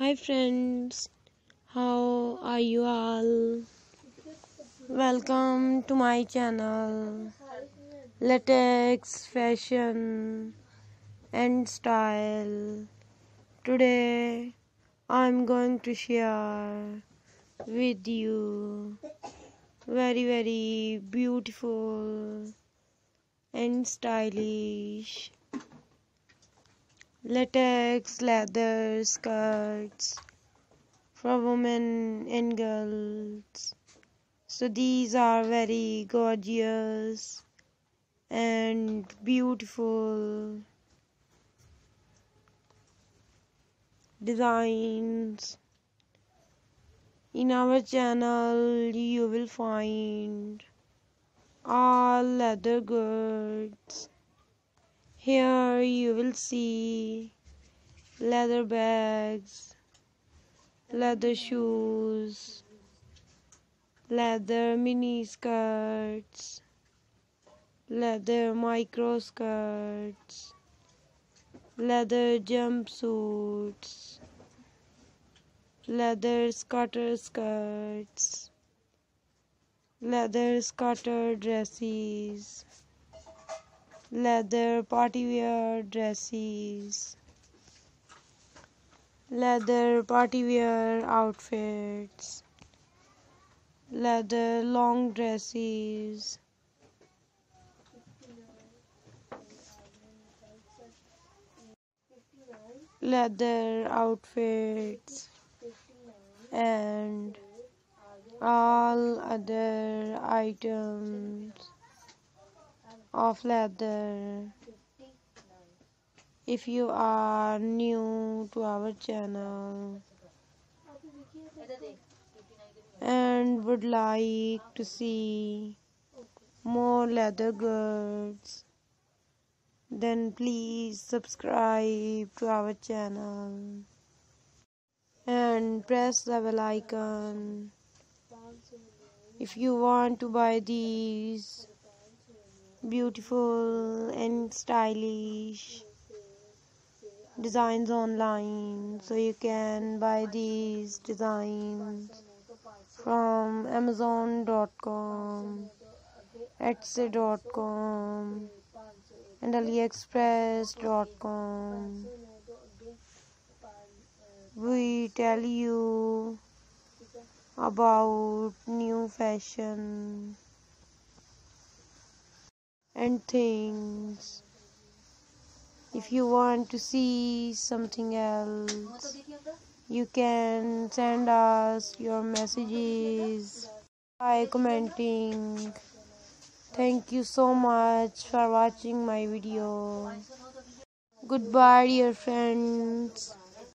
Hi friends, how are you all? Welcome to my channel Latex Fashion and Style. Today I'm going to share with you very very beautiful and stylish latex leather skirts for women and girls. So these are very gorgeous and beautiful designs. In our channel you will find all leather goods here you will see leather bags, leather shoes, leather mini skirts, leather micro skirts, leather jumpsuits, leather skater skirts, leather skater dresses leather party wear dresses, leather party wear outfits, leather long dresses, leather outfits, and all other items of leather. If you are new to our channel and would like to see more leather goods then please subscribe to our channel and press the bell icon. If you want to buy these beautiful and stylish designs online. So you can buy these designs from amazon.com etsy.com and aliexpress.com we tell you about new fashion and things. If you want to see something else you can send us your messages by commenting. Thank you so much for watching my video. Goodbye dear friends